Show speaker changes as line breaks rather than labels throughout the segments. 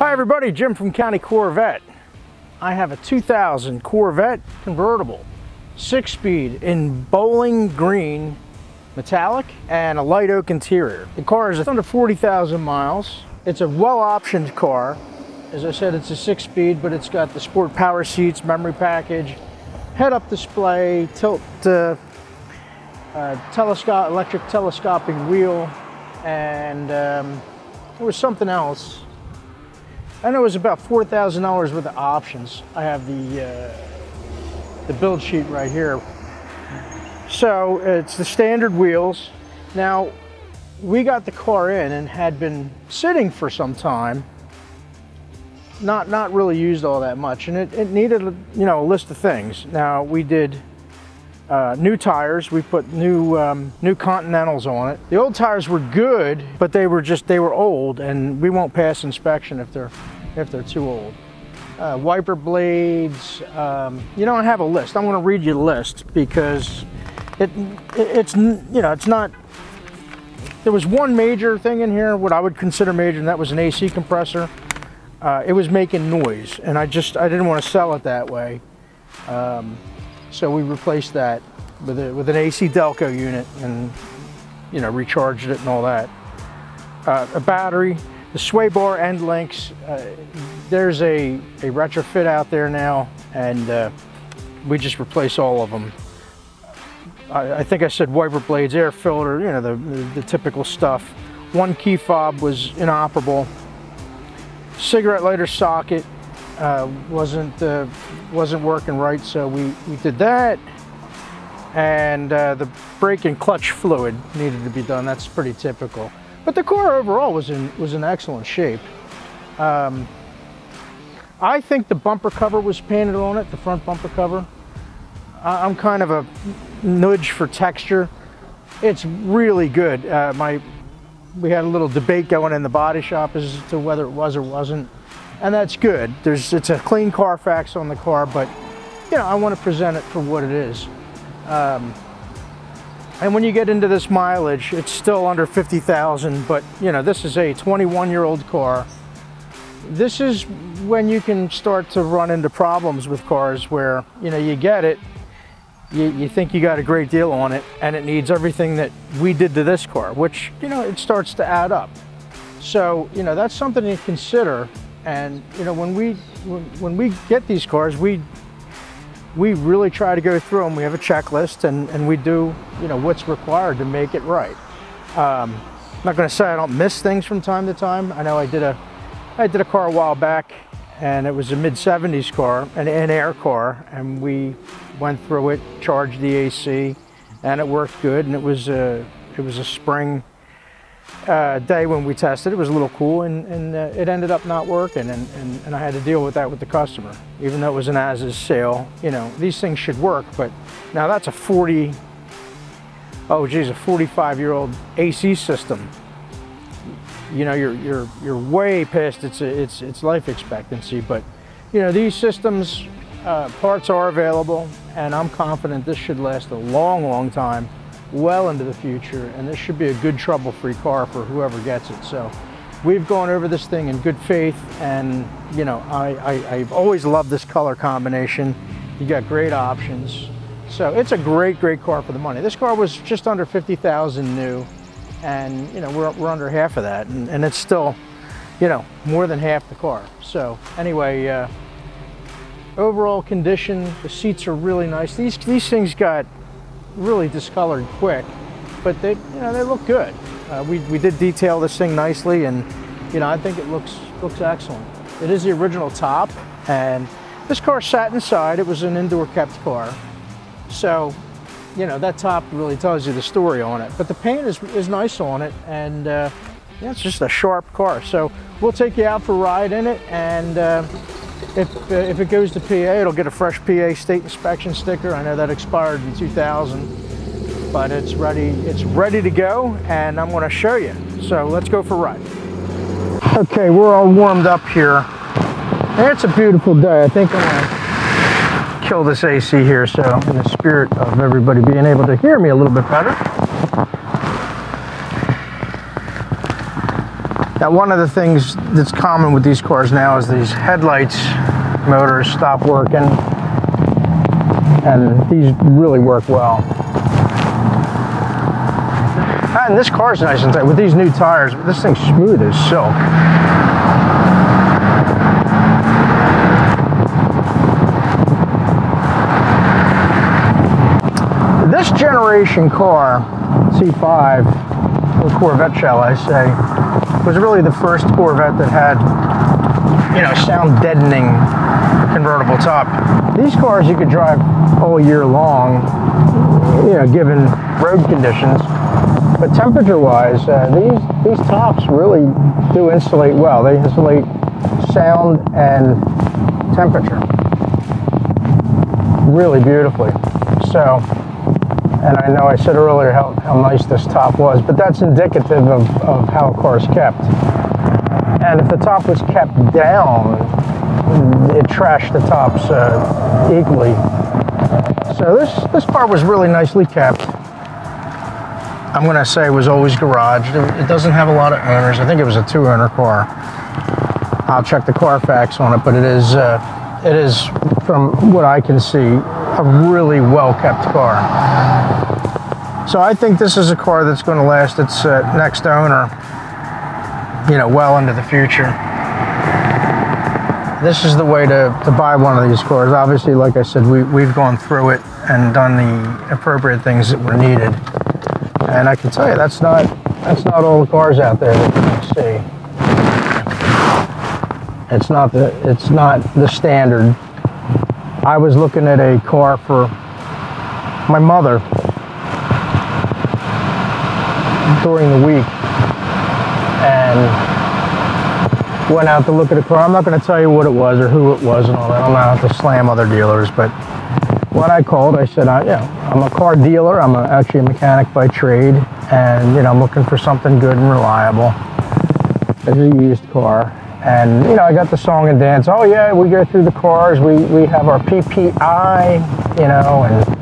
Hi everybody, Jim from County Corvette. I have a 2000 Corvette convertible, six speed in bowling green metallic and a light oak interior. The car is under 40,000 miles. It's a well optioned car. As I said, it's a six speed, but it's got the sport power seats, memory package, head up display, tilt, uh, uh, telescope, electric telescoping wheel, and um, there was something else. I know it was about $4,000 worth of options. I have the, uh, the build sheet right here. So it's the standard wheels. Now, we got the car in and had been sitting for some time, not, not really used all that much, and it, it needed, you know, a list of things. Now, we did uh, new tires. We put new um, new Continentals on it. The old tires were good, but they were just they were old, and we won't pass inspection if they're if they're too old. Uh, wiper blades. Um, you I have a list. I'm to read you the list because it, it it's you know it's not. There was one major thing in here, what I would consider major, and that was an AC compressor. Uh, it was making noise, and I just I didn't want to sell it that way. Um, so we replaced that with, a, with an AC Delco unit and, you know, recharged it and all that. Uh, a battery, the sway bar end links, uh, there's a, a retrofit out there now and uh, we just replace all of them. I, I, think I said wiper blades, air filter, you know, the, the, the typical stuff. One key fob was inoperable. Cigarette lighter socket, uh, wasn't uh, wasn't working right, so we, we did that. And uh, the brake and clutch fluid needed to be done. That's pretty typical. But the car overall was in was in excellent shape. Um, I think the bumper cover was painted on it, the front bumper cover. I'm kind of a nudge for texture. It's really good. Uh, my we had a little debate going in the body shop as to whether it was or wasn't and that's good. There's it's a clean Carfax on the car, but you know I want to present it for what it is. Um, and when you get into this mileage, it's still under 50,000, but you know this is a 21-year-old car. This is when you can start to run into problems with cars where you know you get it, you, you think you got a great deal on it, and it needs everything that we did to this car, which you know it starts to add up. So you know that's something to consider and you know, when we when, when we get these cars, we we really try to go through them. We have a checklist, and and we do you know what's required to make it right. Um, I'm not going to say I don't miss things from time to time. I know I did a I did a car a while back, and it was a mid 70s car, an, an air car, and we went through it, charged the AC, and it worked good. And it was a it was a spring uh, day when we tested, it was a little cool and, and uh, it ended up not working and, and, and, I had to deal with that with the customer. Even though it was an as-is sale, you know, these things should work, but now that's a 40, oh geez, a 45 year old AC system. You know, you're, you're, you're way past its, its, its life expectancy, but you know, these systems, uh, parts are available and I'm confident this should last a long, long time well into the future and this should be a good trouble-free car for whoever gets it. So we've gone over this thing in good faith and you know, I, I, I've always loved this color combination. You got great options. So it's a great, great car for the money. This car was just under 50,000 new and you know, we're, we're under half of that and, and it's still, you know, more than half the car. So anyway, uh, overall condition, the seats are really nice. These, these things got really discolored quick, but they, you know, they look good. Uh, we, we did detail this thing nicely and, you know, I think it looks, looks excellent. It is the original top and this car sat inside. It was an indoor kept car. So, you know, that top really tells you the story on it. But the paint is, is nice on it and uh, yeah, it's just a sharp car. So we'll take you out for a ride in it and uh, if, uh, if it goes to PA, it'll get a fresh PA state inspection sticker. I know that expired in 2000, but it's ready, it's ready to go and I'm gonna show you. So let's go for a ride. Okay, we're all warmed up here. It's a beautiful day. I think I'm gonna kill this AC here so in the spirit of everybody being able to hear me a little bit better. One of the things that's common with these cars now is these headlights motors stop working, and these really work well. Ah, and this car's nice and tight. With these new tires, this thing's smooth as silk. This generation car, C5, or Corvette shall I say, was really the first Corvette that had, you know, sound deadening convertible top. These cars you could drive all year long, you know, given road conditions. But temperature-wise, uh, these these tops really do insulate well. They insulate sound and temperature really beautifully. So, and I know I said earlier how, how nice this top was, but that's indicative of, of how a car is kept. And if the top was kept down, it trashed the tops uh, equally. So this, this car was really nicely kept. I'm going to say it was always garaged. It doesn't have a lot of owners. I think it was a two-owner car. I'll check the Carfax on it, but it is, uh, it is, from what I can see, a really well-kept car. So I think this is a car that's going to last its uh, next owner, you know, well into the future. This is the way to, to buy one of these cars. Obviously, like I said, we, we've gone through it and done the appropriate things that were needed. And I can tell you, that's not, that's not all the cars out there that you can see. It's not the, it's not the standard. I was looking at a car for my mother during the week and went out to look at a car. I'm not going to tell you what it was or who it was and all that. I'm not out to slam other dealers, but when I called, I said, I, you know, I'm a car dealer. I'm a, actually a mechanic by trade, and you know, I'm looking for something good and reliable. It's a used car, and you know, I got the song and dance. Oh yeah, we go through the cars. We we have our PPI, you know, and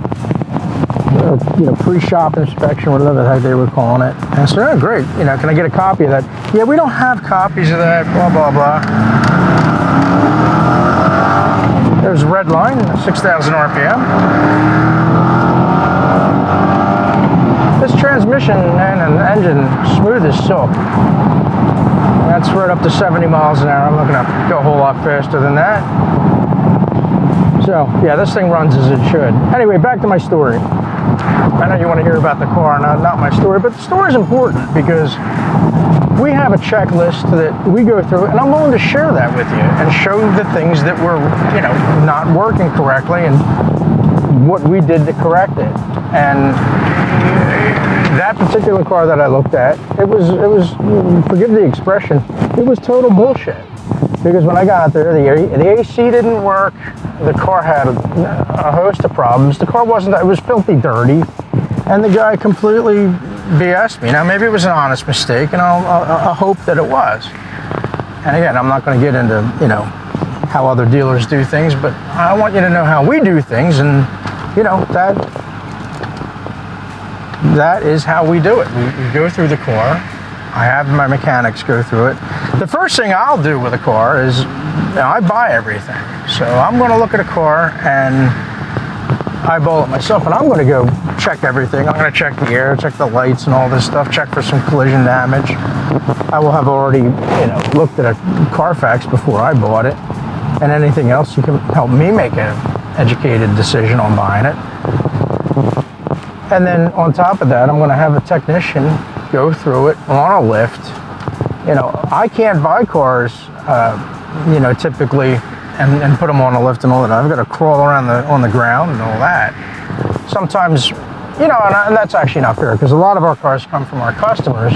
you know, pre-shop inspection, whatever the heck they were calling it. And I said, oh great, you know, can I get a copy of that? Yeah, we don't have copies of that. Blah blah blah. There's red line, 6,000 RPM. This transmission and an engine smooth as silk. That's right up to 70 miles an hour. I'm not going to go a whole lot faster than that. So, yeah, this thing runs as it should. Anyway, back to my story. I know you want to hear about the car, not, not my story, but the story is important because we have a checklist that we go through, and I'm willing to share that with you and show the things that were, you know, not working correctly and what we did to correct it. And that particular car that I looked at, it was, it was, forgive the expression, it was total bullshit. Because when I got there, the, the AC didn't work. The car had a, a host of problems. The car wasn't, it was filthy dirty. And the guy completely BS me. Now, maybe it was an honest mistake, and I'll, I'll, I'll hope that it was. And again, I'm not going to get into, you know, how other dealers do things, but I want you to know how we do things, and, you know, that that is how we do it. We, we go through the car. I have my mechanics go through it. The first thing I'll do with a car is, you know, I buy everything. So I'm going to look at a car and eyeball it myself, and I'm going to go check everything. I'm going to check the air, check the lights and all this stuff, check for some collision damage. I will have already, you know, looked at a Carfax before I bought it, and anything else you can help me make an educated decision on buying it. And then on top of that, I'm going to have a technician go through it on a lift. You know, I can't buy cars, uh, you know, typically and, and put them on a lift and all that. I've got to crawl around the on the ground and all that. Sometimes, you know, and, I, and that's actually not fair because a lot of our cars come from our customers,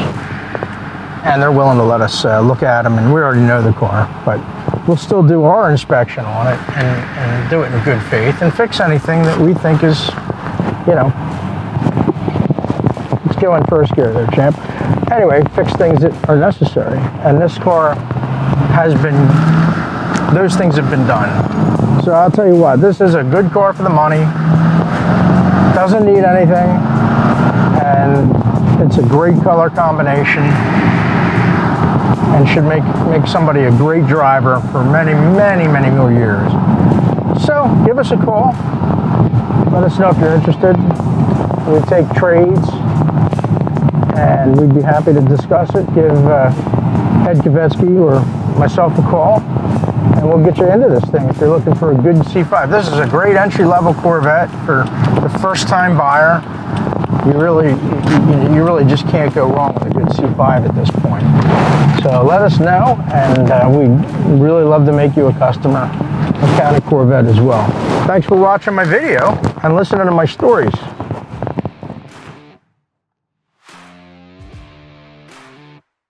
and they're willing to let us uh, look at them, and we already know the car, but we'll still do our inspection on it and, and do it in good faith and fix anything that we think is, you know, go in first gear there, champ. Anyway, fix things that are necessary, and this car has been those things have been done. So I'll tell you what, this is a good car for the money. Doesn't need anything. And it's a great color combination. and should make, make somebody a great driver for many, many, many more years. So give us a call. Let us know if you're interested. We take trades and we'd be happy to discuss it. Give uh, Ed Kavetsky or myself a call and we'll get you into this thing if you're looking for a good C5. This is a great entry-level Corvette for the first-time buyer. You really, you, really just can't go wrong with a good C5 at this point. So let us know, and uh, we'd really love to make you a customer of County Corvette as well. Thanks for watching my video and listening to my stories.